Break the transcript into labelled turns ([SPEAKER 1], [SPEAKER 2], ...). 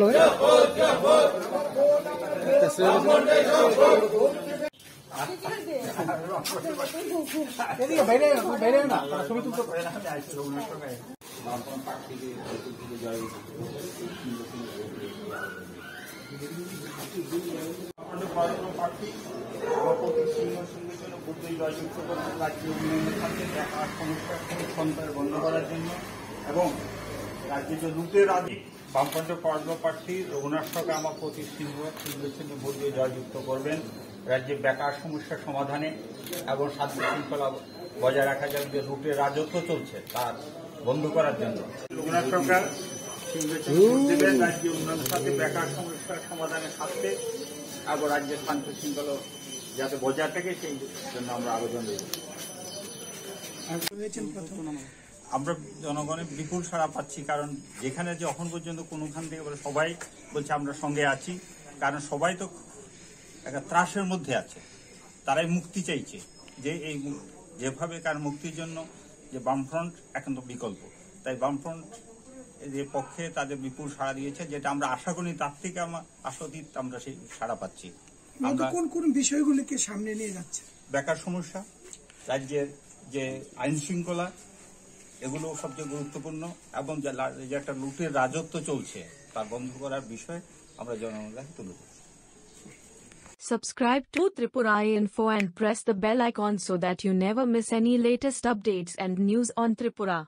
[SPEAKER 1] লয় বাইরে বাইরে না ছবি তুলতে
[SPEAKER 2] সন্ত্রাস বন্ধ করার জন্য এবং রাজ্যে যে লুটের আগে বামপন্থ প্রার্থী রঘুনাথ সরকে আমার প্রতি সিংহ সিংহ ভোট দিয়ে জয়যুক্ত করবেন। রাজ্যে বেকার সমস্যা সমাধানে এবং শান্তি শৃঙ্খলা বজায় রাখা যায় যে লুটের রাজত্ব চলছে তার বন্ধ করার জন্য। রঘুনাথ সরকার দেবেন রাজ্যে উন্নয়নের সাথে বেকার সমস্যার সমাধানের স্বার্থে এবং রাজ্যের শান্তি শৃঙ্খলা যাতে বজায় থাকে, সেই জন্য আমরা আবেদন
[SPEAKER 1] প্রথম।
[SPEAKER 2] আমরা জনগণের বিপুল সাড়া পাচ্ছি কারণ যেখানে যে এখন পর্যন্ত কোনোখান থেকে বলে সবাই বলছে আমরা সঙ্গে আছি কারণ সবাই তো একটা ত্রাসের মধ্যে আছে। তারাই মুক্তি চাইছে যে এই যেভাবে কার মুক্তির জন্য যে বামফ্রন্ট একান্ত বিকল্প। তাই বামফ্রন্ট যে পক্ষে তাদের বিপুল সাড়া দিয়েছে যেটা আমরা আশা করি তার থেকে আমরা আশাতীত আমরা সেই সাড়া পাচ্ছি। আমরা
[SPEAKER 1] কোন কোন বিষয়গুলিকে সামনে নিয়ে যাচ্ছে?
[SPEAKER 2] বেকার সমস্যা রাজ্যের যে আইন শৃঙ্খলা এগুলো সবচেয়ে গুরুত্বপূর্ণ এবং যে লা- যে একটা লুটের রাজত্ব চলছে তার বন্ধ করার বিষয় আমরা জনগণের কাছে তুলে ধরছি
[SPEAKER 3] Subscribe to Tripura Info and press the bell icon so that you never miss any latest updates and news on Tripura.